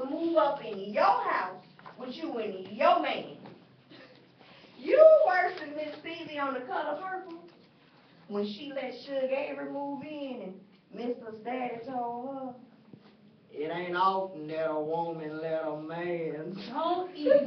to move up in your house with you and your man. You worse than Miss Phoebe on the color purple. When she let Shug Avery move in and Mr. Daddy told her, it ain't often that a woman let a man Don't even